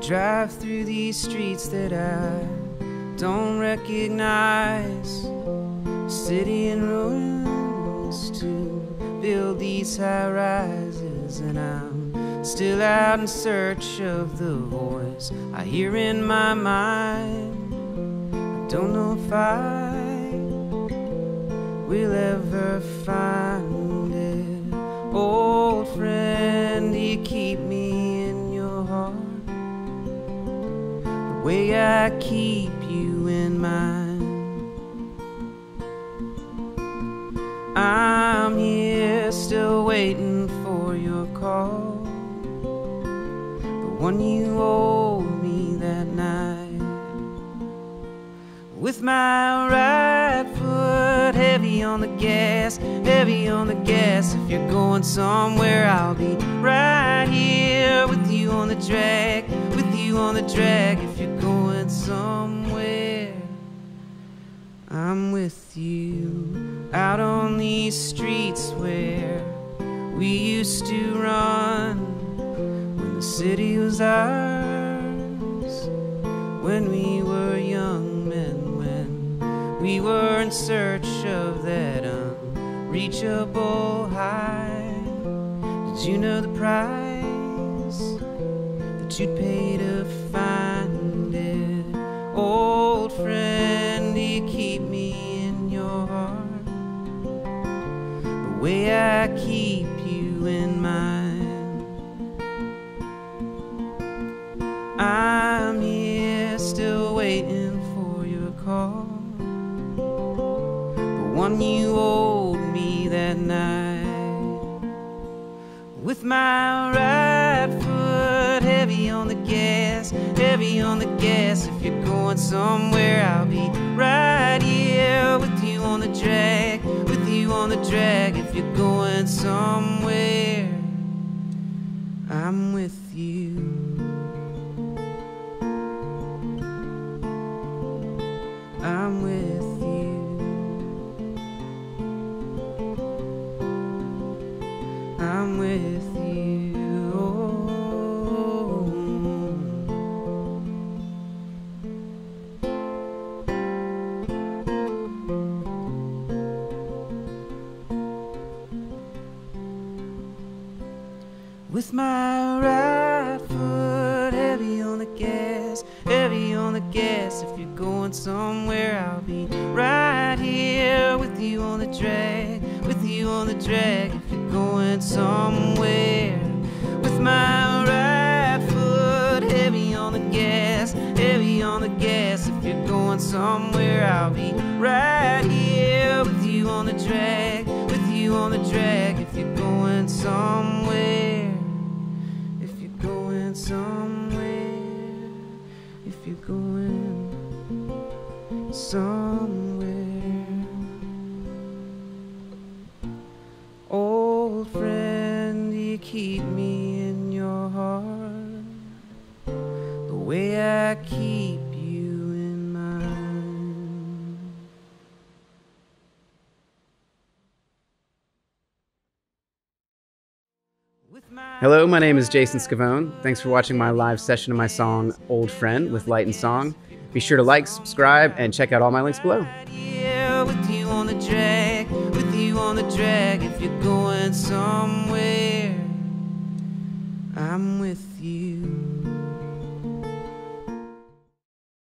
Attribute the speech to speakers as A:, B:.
A: drive through these streets that I don't recognize. City in ruins to build these high rises, and I'm still out in search of the voice I hear in my mind. I don't know if I will ever find way I keep you in mind. I'm here still waiting for your call. The one you owed me that night. With my right foot heavy on the gas, heavy on the gas. If you're going somewhere, I'll be right here with you on the track. with you on the drag. If you're going somewhere, I'm with you out on these streets where we used to run when the city was ours, when we were young men, when we were in search of that unreachable high. Did you know the price you'd pay to find it? Old friend, you keep me in your heart? The way I keep you in mine. I'm here still waiting for your call. The one you owed me that night. With my right on the gas. If you're going somewhere, I'll be right here with you on the drag, with you on the drag. If you're going somewhere, I'm with you. I'm with you. I'm with you. With my right foot heavy on the gas, heavy on the gas. If you're going somewhere, I'll be right here with you on the drag, with you on the drag. If you're going somewhere, with my right foot heavy on the gas, heavy on the gas. If you're going somewhere, I'll be right here with you on the drag, with you on the drag. If you're going somewhere, you're going somewhere. Old friend, you keep me in your heart the way I keep
B: Hello, my name is Jason Scavone. Thanks for watching my live session of my song Old Friend with Light and Song. Be sure to like, subscribe, and check out all my links below.
A: I'm with you.